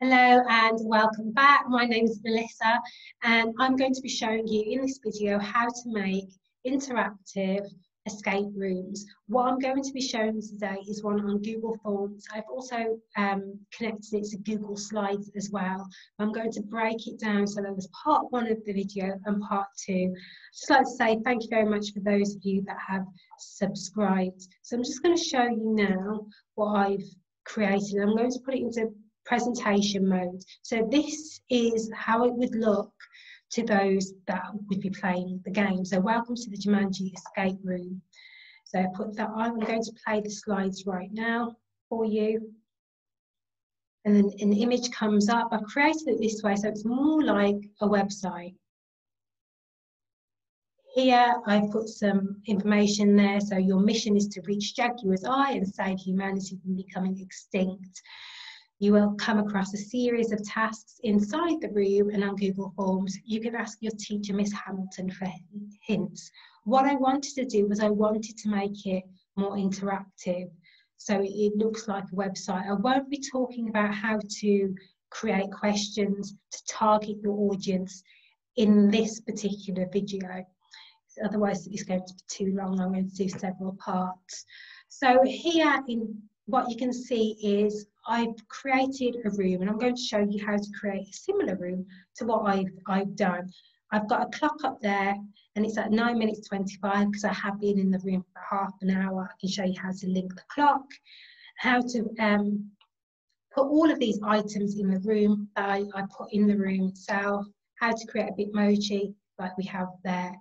Hello and welcome back. My name is Melissa and I'm going to be showing you in this video how to make interactive escape rooms. What I'm going to be showing today is one on Google Forms. I've also um, connected it to Google Slides as well. I'm going to break it down so that was part one of the video and part two. I'd just like to say thank you very much for those of you that have subscribed. So I'm just going to show you now what I've created. I'm going to put it into presentation mode. So this is how it would look to those that would be playing the game. So welcome to the Jumanji escape room. So I put that on. I'm going to play the slides right now for you. And then an image comes up. I've created it this way so it's more like a website. Here I've put some information there. So your mission is to reach Jaguar's Eye and save humanity from becoming extinct. You will come across a series of tasks inside the room and on Google Forms. You can ask your teacher, Miss Hamilton, for hints. What I wanted to do was I wanted to make it more interactive. So it looks like a website. I won't be talking about how to create questions to target your audience in this particular video. Otherwise, it's going to be too long. I'm going to do several parts. So here in what you can see is I've created a room and I'm going to show you how to create a similar room to what I've, I've done. I've got a clock up there and it's at 9 minutes 25 because I have been in the room for half an hour. I can show you how to link the clock, how to um, put all of these items in the room that I, I put in the room itself, how to create a Bitmoji like we have there.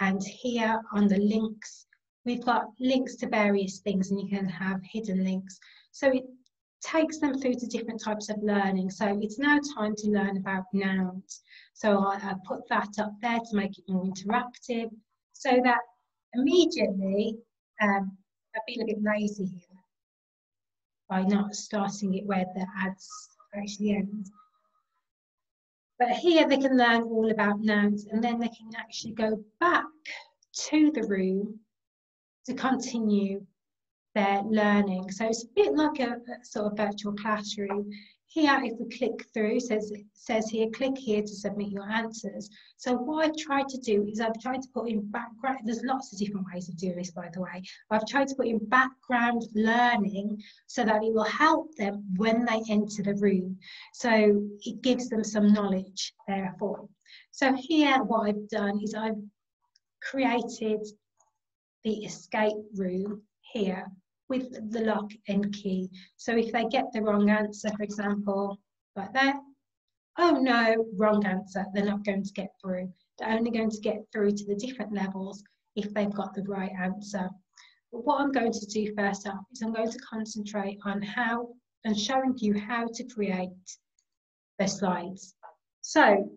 And here on the links, we've got links to various things and you can have hidden links. So it takes them through to different types of learning. So it's now time to learn about nouns. So I, I put that up there to make it more interactive so that immediately, um, I've been a bit lazy here by not starting it where the ads actually end. But here they can learn all about nouns and then they can actually go back to the room to continue their learning. So it's a bit like a, a sort of virtual classroom. Here, if we click through, says says here, click here to submit your answers. So what I've tried to do is I've tried to put in background, there's lots of different ways of doing this, by the way. I've tried to put in background learning so that it will help them when they enter the room. So it gives them some knowledge, therefore. So here, what I've done is I've created the escape room here with the lock and key. So if they get the wrong answer, for example, like that, oh no, wrong answer, they're not going to get through. They're only going to get through to the different levels if they've got the right answer. But what I'm going to do first up is I'm going to concentrate on how and showing you how to create the slides. So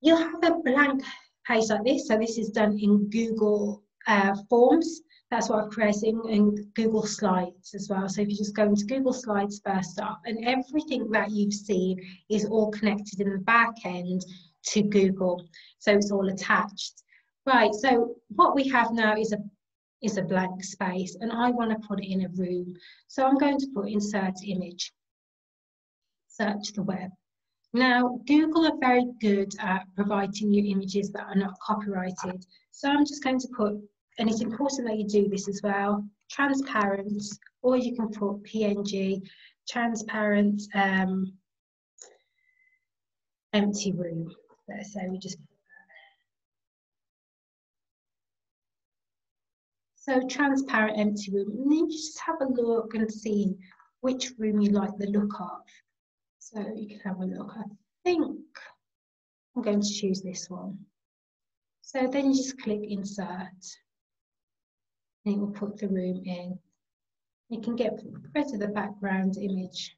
you'll have a blank page like this. So this is done in Google uh, Forms. That's what I've created in Google Slides as well. So if you just go into Google Slides first up, and everything that you've seen is all connected in the back end to Google. So it's all attached. Right, so what we have now is a is a blank space and I want to put it in a room. So I'm going to put insert image, search the web. Now, Google are very good at providing you images that are not copyrighted. So I'm just going to put and it's important that you do this as well. Transparent, or you can put PNG, transparent um, empty room. Let's say we just So transparent empty room, and then you just have a look and see which room you like the look of. So you can have a look. I think I'm going to choose this one. So then you just click insert and it will put the room in. You can get rid of the background image,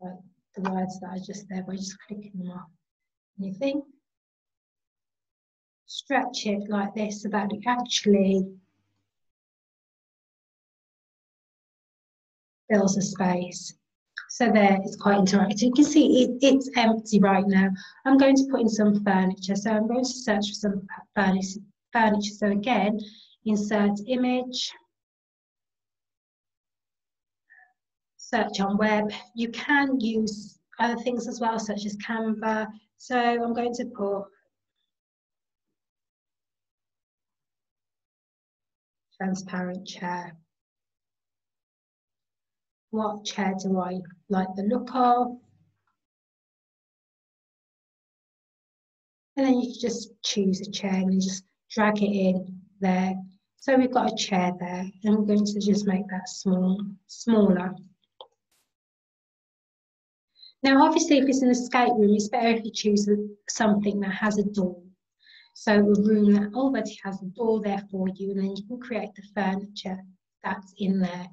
like the words that are just there by just clicking them off. Anything. Stretch it like this so that it actually fills a space. So there, it's quite interactive. You can see it, it's empty right now. I'm going to put in some furniture. So I'm going to search for some furniture. furniture. So again, insert image, search on web. You can use other things as well, such as Canva. So I'm going to put transparent chair. What chair do I like the look of? And then you just choose a chair and just drag it in there. So we've got a chair there and we're going to just make that small, smaller. Now, obviously, if it's an escape room, it's better if you choose something that has a door. So a room that already has a door there for you, and then you can create the furniture that's in there.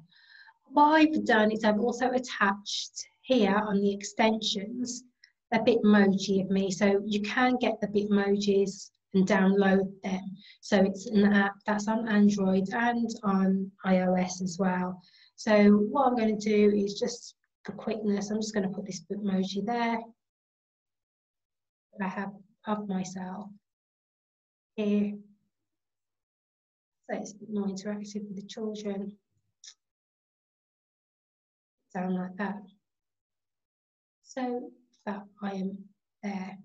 What I've done is I've also attached here on the extensions a Bitmoji of me. So you can get the Bitmojis and download them. So it's an app that's on Android and on iOS as well. So what I'm going to do is just for quickness, I'm just going to put this emoji there that I have of myself here. So it's more interactive with the children. Down like that. So that I am there.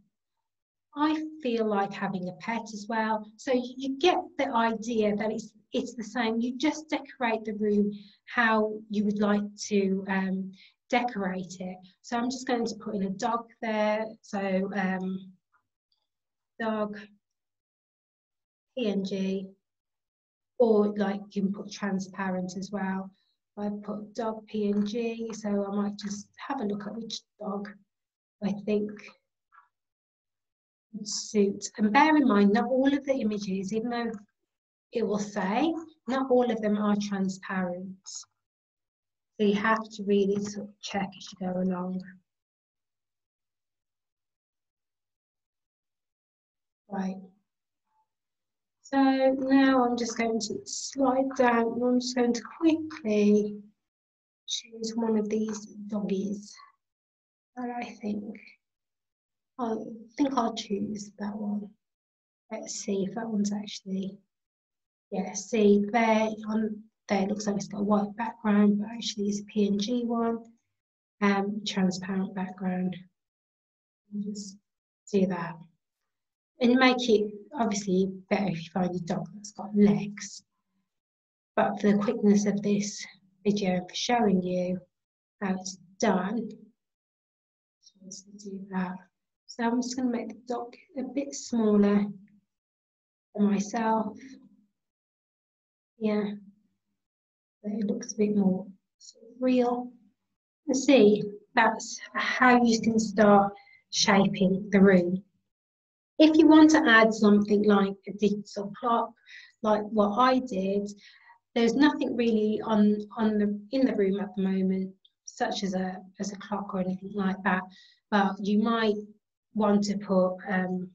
I feel like having a pet as well. So you get the idea that it's it's the same. You just decorate the room how you would like to um, decorate it. So I'm just going to put in a dog there. So um, dog, PNG, or like you can put transparent as well. I've put dog PNG, so I might just have a look at which dog I think suit. And bear in mind, not all of the images, even though it will say, not all of them are transparent. So you have to really sort of check as you go along. Right. So now I'm just going to slide down and I'm just going to quickly choose one of these doggies that I think I think I'll choose that one. Let's see if that one's actually yeah, see there on there it looks like it's got a white background, but actually it's a PNG one. Um, transparent background. Just do that. And make it obviously better if you find a dog that's got legs. But for the quickness of this video for showing you how it's done, just do that. So I'm just going to make the dock a bit smaller for myself. Yeah, it looks a bit more real. And see, that's how you can start shaping the room. If you want to add something like a digital clock, like what I did, there's nothing really on, on the in the room at the moment, such as a as a clock or anything like that. But you might want to put um,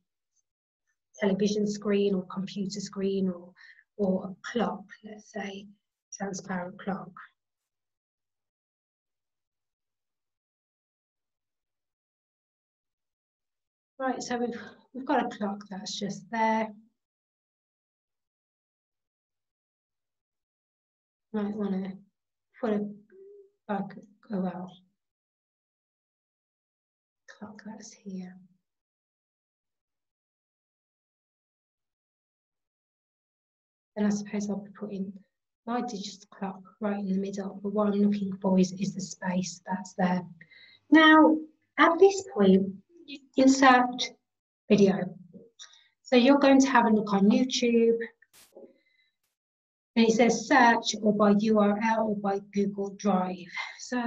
television screen or computer screen or or a clock, let's say, transparent clock. Right, so we've, we've got a clock that's just there. Might want to put a like oh well clock that's here. And I suppose I'll be putting my digital clock right in the middle, but what I'm looking for is, is the space that's there. Now, at this point, insert video. So you're going to have a look on YouTube, and it says search or by URL or by Google Drive. So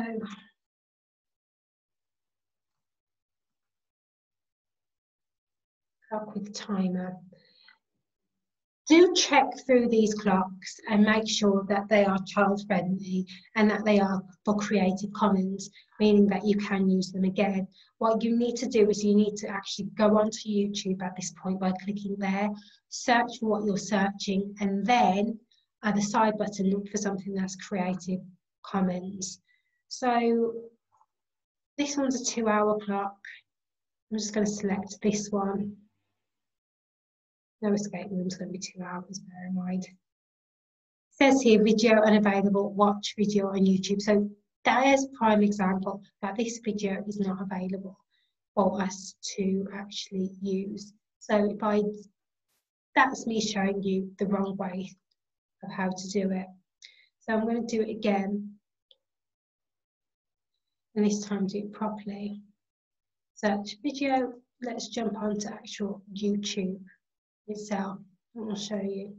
clock with timer do check through these clocks and make sure that they are child friendly and that they are for Creative Commons, meaning that you can use them again. What you need to do is you need to actually go onto YouTube at this point by clicking there, search for what you're searching, and then at the side button, look for something that's Creative Commons. So this one's a two hour clock. I'm just going to select this one no escape room is going to be two hours, bear in mind. It says here video unavailable, watch video on YouTube. So that is prime example that this video is not available for us to actually use. So if I, that's me showing you the wrong way of how to do it. So I'm going to do it again. And this time do it properly. Search video, let's jump onto actual YouTube itself. And I'll show you.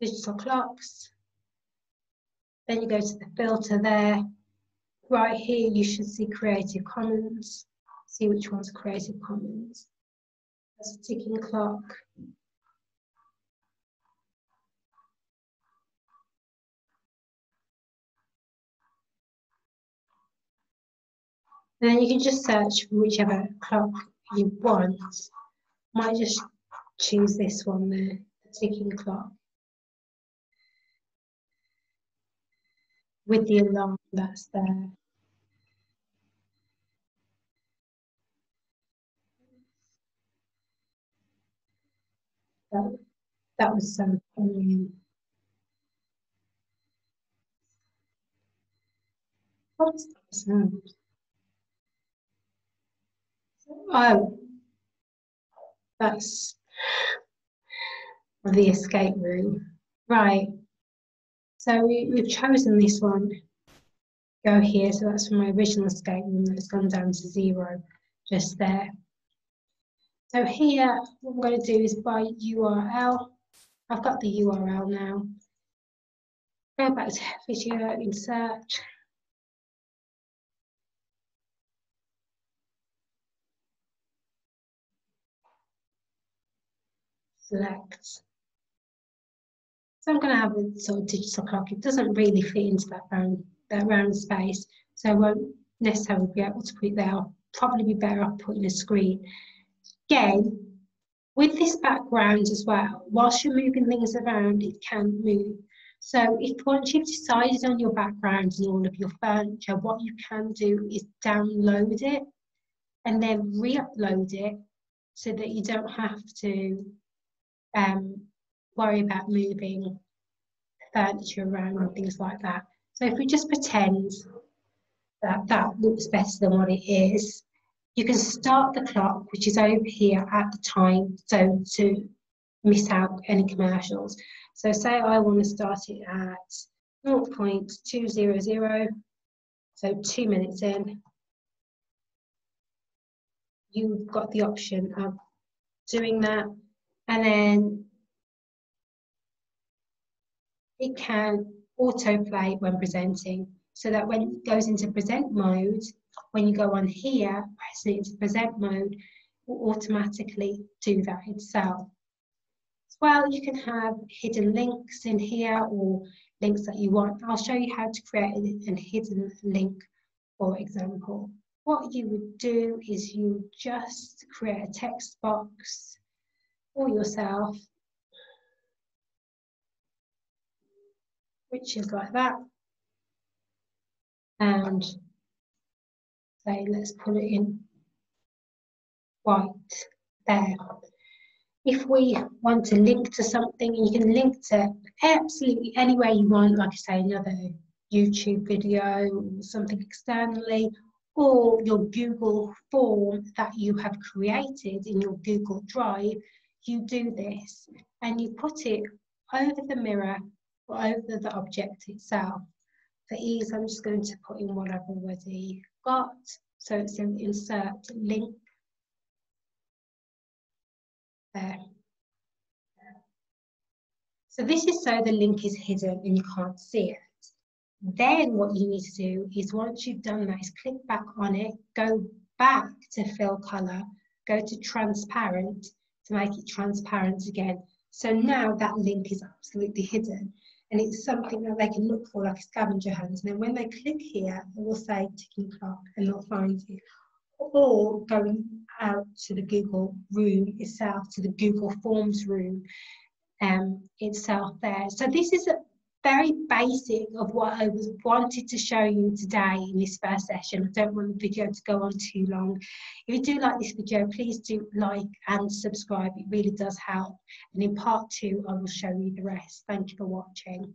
digital clocks. Then you go to the filter there. Right here, you should see Creative Commons. See which one's Creative Commons. That's a ticking clock. Then you can just search whichever clock you want. Might just choose this one there, the ticking clock. with the alarm that's there. That, that was so funny. What's that sound? Oh, that's the escape room. Right. So we, we've chosen this one, go here, so that's from my original escape room that's gone down to zero, just there. So here, what I'm going to do is by URL, I've got the URL now. Go back to video, insert. Select so I'm going to have a sort of digital clock. It doesn't really fit into that round, that round space, so I won't necessarily be able to put it there. I'll probably be better off putting a screen. Again, with this background as well, whilst you're moving things around, it can move. So if once you've decided on your background and all of your furniture, what you can do is download it and then re-upload it so that you don't have to um, worry about moving furniture around and things like that. So if we just pretend that that looks better than what it is, you can start the clock, which is over here at the time, so to miss out any commercials. So say I want to start it at 0.200, so two minutes in, you've got the option of doing that. And then it can autoplay when presenting so that when it goes into present mode, when you go on here, pressing it into present mode, will automatically do that itself. As well, you can have hidden links in here or links that you want. I'll show you how to create a hidden link, for example. What you would do is you just create a text box for yourself which is like that. And say, let's put it in white there. If we want to link to something, you can link to absolutely anywhere you want, like I say, another YouTube video, or something externally, or your Google form that you have created in your Google Drive, you do this and you put it over the mirror or over the object itself. For ease, I'm just going to put in what I've already got. So it's an insert link there. So this is so the link is hidden and you can't see it. Then what you need to do is once you've done that is click back on it, go back to fill color, go to transparent to make it transparent again. So now that link is absolutely hidden and it's something that they can look for like a scavenger hunt. And then when they click here, it will say ticking clock and they'll find you. Or going out to the Google room itself, to the Google Forms room um, itself there. So this is a very basic of what I was wanted to show you today in this first session. I don't want the video to go on too long. If you do like this video, please do like and subscribe. It really does help. And in part two, I will show you the rest. Thank you for watching.